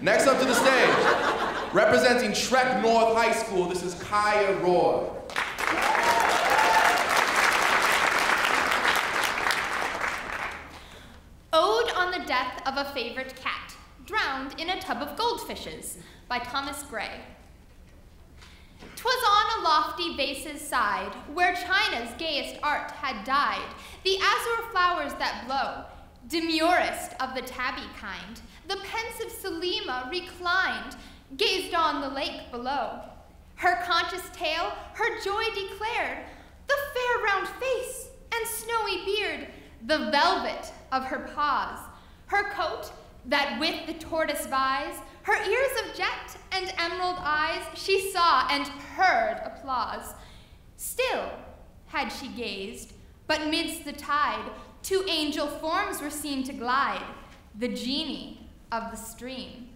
Next up to the stage, representing Trek North High School, this is Kaija Roy. Ode on the Death of a Favorite Cat, Drowned in a Tub of Goldfishes by Thomas Gray. Twas on a lofty vase's side, where China's gayest art had dyed, the azure flowers that blow, demurest of the tabby kind, the pensive Selima reclined, gazed on the lake below. Her conscious tail, her joy declared, the fair round face and snowy beard, the velvet of her paws, her coat that with the tortoise vies, her ears of jet and emerald eyes, she saw and heard applause. Still had she gazed, but midst the tide, two angel forms were seen to glide, the genii of the stream.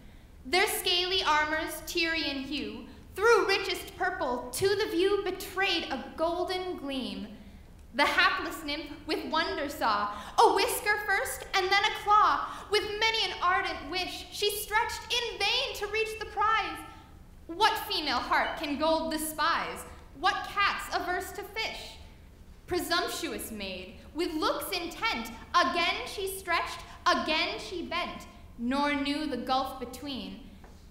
Their scaly armors, Tyrian hue, through richest purple to the view betrayed a golden gleam. The hapless nymph with wonder saw a whisker first and then a claw. With many an ardent wish, she stretched in vain to reach the prize. What female heart can gold despise? What cat's averse to fish? Presumptuous maid, with looks intent, again she stretched, again she bent, nor knew the gulf between.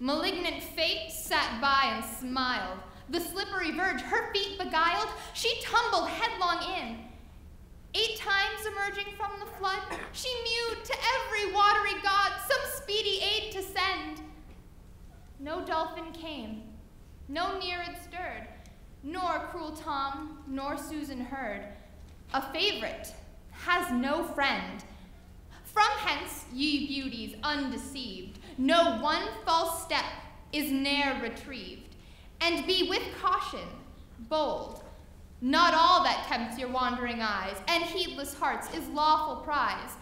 Malignant fate sat by and smiled. The slippery verge her feet beguiled, she tumbled headlong in. Eight times emerging from the flood, she mewed to every watery god some speedy aid to send. No dolphin came, no nereid stirred, cruel Tom, nor Susan heard. A favorite has know friend. From hence, ye beauties undeceived, no one false step is ne'er retrieved. And be with caution, bold. Not all that tempts your wandering eyes and heedless hearts is lawful prize,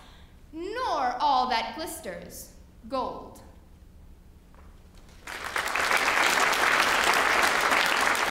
nor all that glisters, gold.